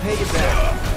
pay you back.